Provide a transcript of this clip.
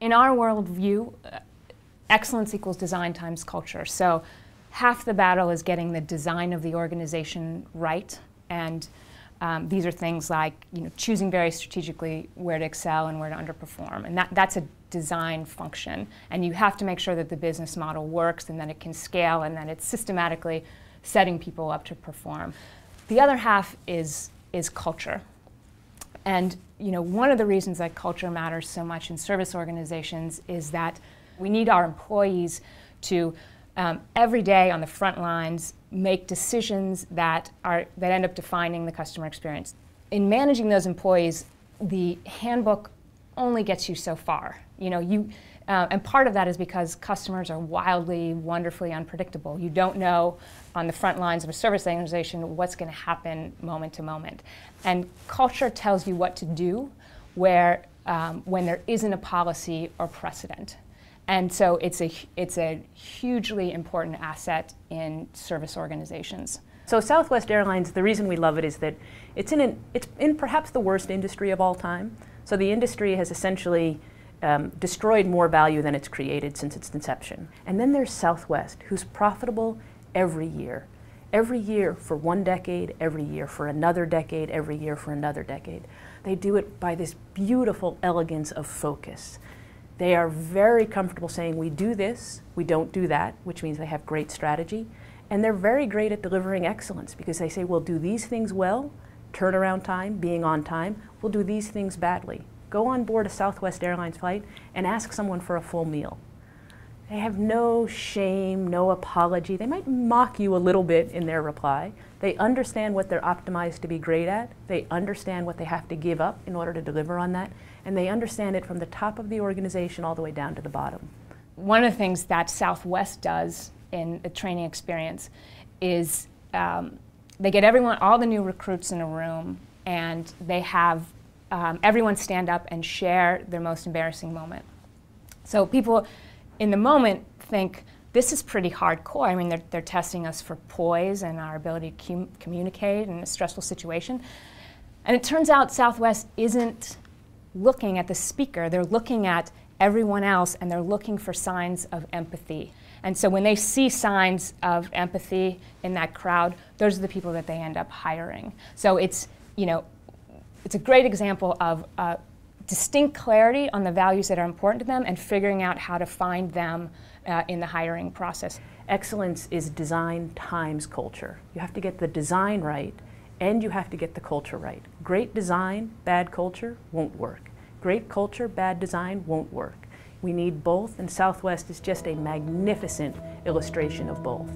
In our worldview, uh, excellence equals design times culture. So half the battle is getting the design of the organization right. And um, these are things like you know, choosing very strategically where to excel and where to underperform. And that, that's a design function. And you have to make sure that the business model works and that it can scale and that it's systematically setting people up to perform. The other half is, is culture. And you know, one of the reasons that culture matters so much in service organizations is that we need our employees to um, every day on the front lines make decisions that are that end up defining the customer experience. In managing those employees, the handbook only gets you so far. You know, you uh, and part of that is because customers are wildly, wonderfully unpredictable. You don't know on the front lines of a service organization what's going to happen moment to moment. And culture tells you what to do where, um, when there isn't a policy or precedent. And so it's a, it's a hugely important asset in service organizations. So Southwest Airlines, the reason we love it is that it's in, an, it's in perhaps the worst industry of all time. So the industry has essentially um, destroyed more value than it's created since its inception. And then there's Southwest, who's profitable every year. Every year for one decade, every year for another decade, every year for another decade. They do it by this beautiful elegance of focus. They are very comfortable saying, we do this, we don't do that, which means they have great strategy. And they're very great at delivering excellence because they say, we'll do these things well, turnaround time, being on time, we'll do these things badly. Go on board a Southwest Airlines flight and ask someone for a full meal. They have no shame, no apology. They might mock you a little bit in their reply. They understand what they're optimized to be great at. They understand what they have to give up in order to deliver on that. And they understand it from the top of the organization all the way down to the bottom. One of the things that Southwest does in the training experience is um, they get everyone, all the new recruits in a room, and they have um, everyone stand up and share their most embarrassing moment. So people in the moment think, this is pretty hardcore. I mean, they're, they're testing us for poise and our ability to com communicate in a stressful situation. And it turns out Southwest isn't looking at the speaker, they're looking at everyone else and they're looking for signs of empathy. And so when they see signs of empathy in that crowd, those are the people that they end up hiring. So it's, you know, it's a great example of uh, distinct clarity on the values that are important to them and figuring out how to find them uh, in the hiring process. Excellence is design times culture. You have to get the design right and you have to get the culture right. Great design, bad culture won't work. Great culture, bad design won't work. We need both and Southwest is just a magnificent illustration of both.